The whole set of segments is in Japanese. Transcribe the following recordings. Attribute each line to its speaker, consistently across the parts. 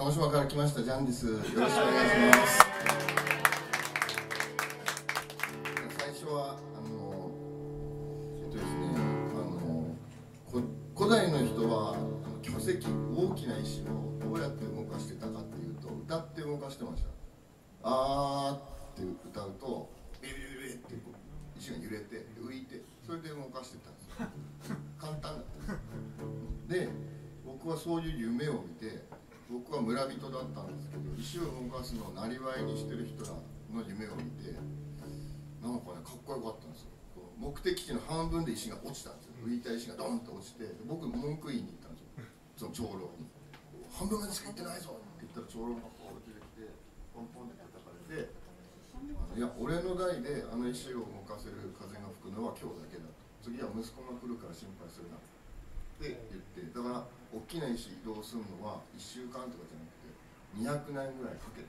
Speaker 1: 鹿児島から来ましたジャンですよろしくお願いします。最初はあのえっとですねあの古代の人は巨石大きな石をどうやって動かしてたかっていうと歌って動かしてました。あーって歌うとビリビビってこう石が揺れて浮いてそれで動かしてたんですよ。簡単だったんですで僕はそういう夢を見て僕は村人だったんですけど石を動かすのをなりわいにしてる人らの夢を見てなんかねかっこよかったんですよ。目的地の半分で石が落ちたんですよ。浮いた石がドンと落ちて僕文句言いに行ったんですよ。その長老に「半分までしか行ってないぞ」って言ったら長老がこう出てきてポンポンって叩かれて「いや俺の代であの石を動かせる風が吹くのは今日だけだ」と。次は息子が来るから心配するなって言ってだから大きな石移動するのは1週間とかじゃなくて200年ぐらいかけて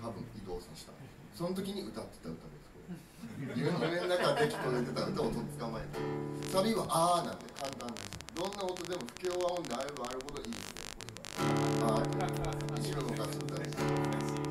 Speaker 1: 多分移動させた。その時に歌ってた歌ですこれ。夢の中で聞こえてた歌をとっ捕まえて。サビは「あー」なんて簡単です。どんな音でも不協和音であればあるほどいいですねこれは「あー」って石を動かす歌です。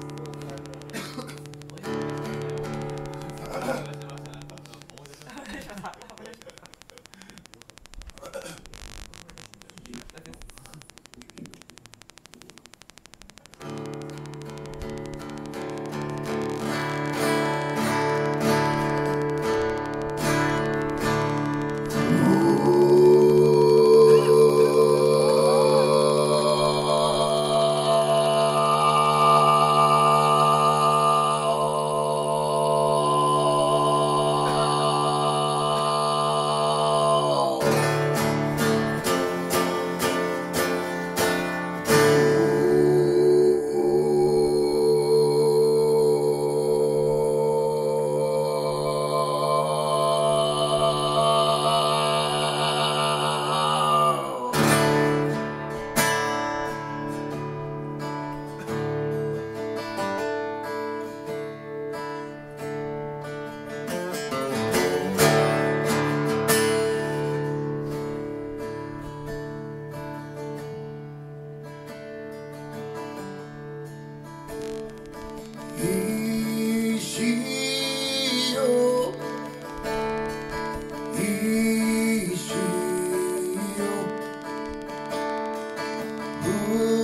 Speaker 1: Ooh.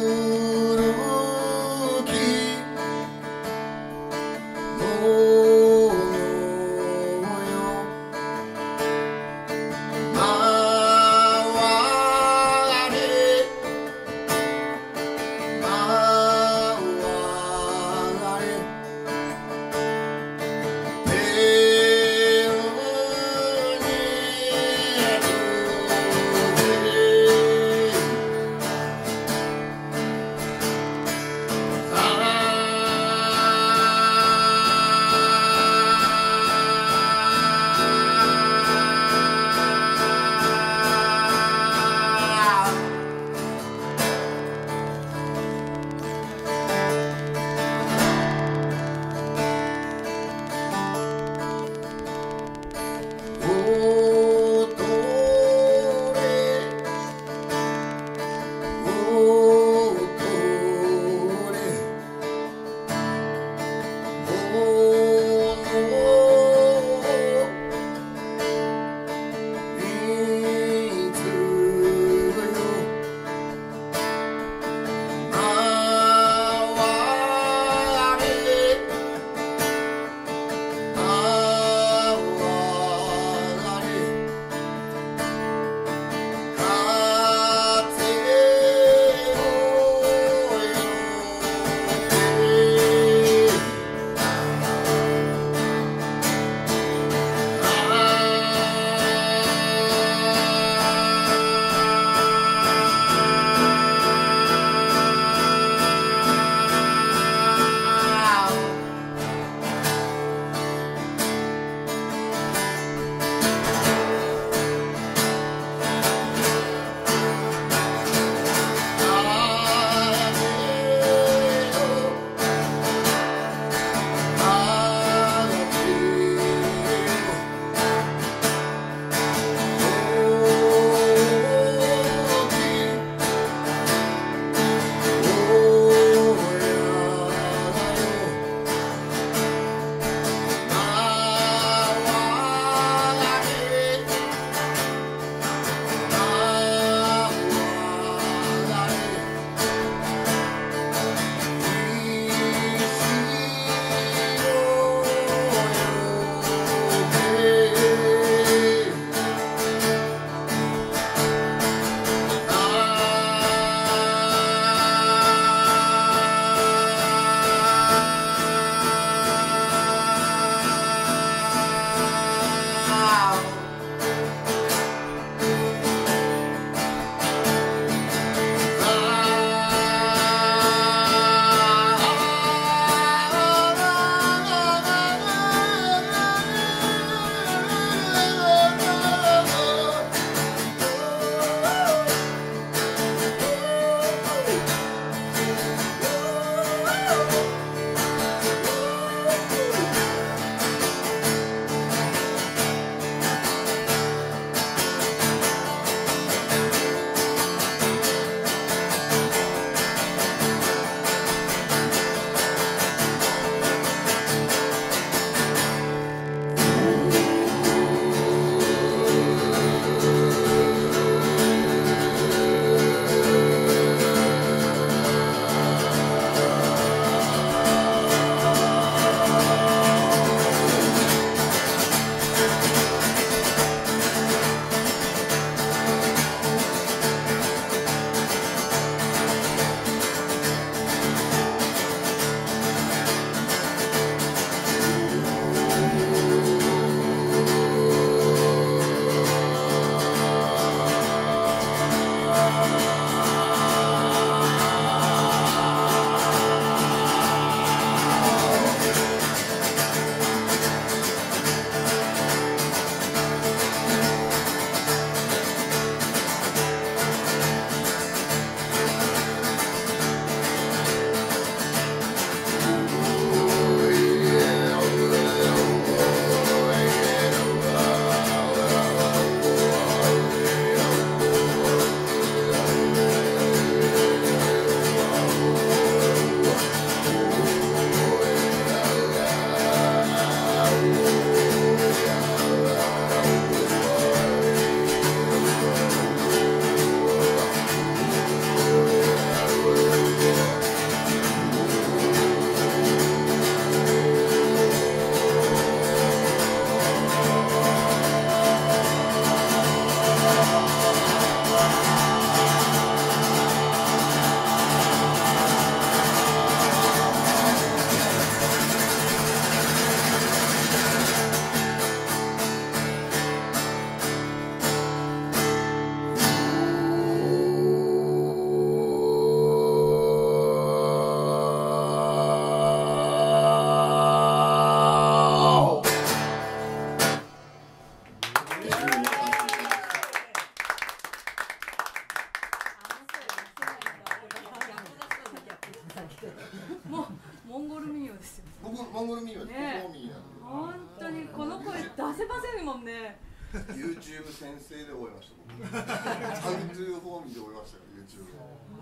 Speaker 2: もうモンゴル民謡ですよ。
Speaker 1: 僕モンゴルミーは
Speaker 2: ね
Speaker 1: ココミーなんで
Speaker 2: 本当にこの声出せませんもんね。
Speaker 1: YouTube 先生で覚えました僕。ハンドゥフォーミーで覚えましたよ YouTube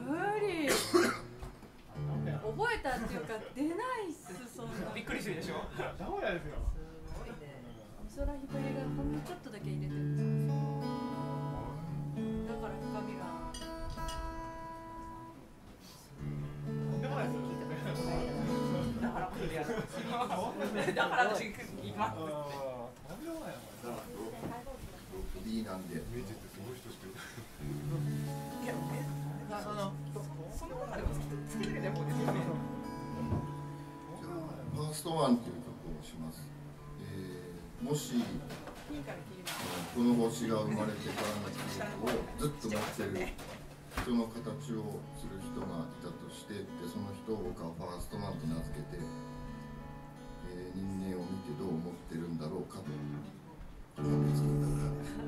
Speaker 2: 無理。覚えたっていうか出ないっすそんな。
Speaker 3: びっくりするでしょ？
Speaker 4: 名古屋ですよ。
Speaker 2: すごいね。美空ひばりがほんのちょっとだけ入れて だから
Speaker 3: 私行きます。
Speaker 4: な
Speaker 1: んで。
Speaker 4: メジってすごい人しかい
Speaker 3: やえそのその中でもつけてもうですよね。
Speaker 1: じゃあファーストワンっていう曲をします、えーもしこの星が生まれてからの記憶をずっと持ってる人の形をする人がいたとしてでその人を僕はファーストマンと名付けて、えー人間を見てどう思ってるんだろうかと。思って作ったから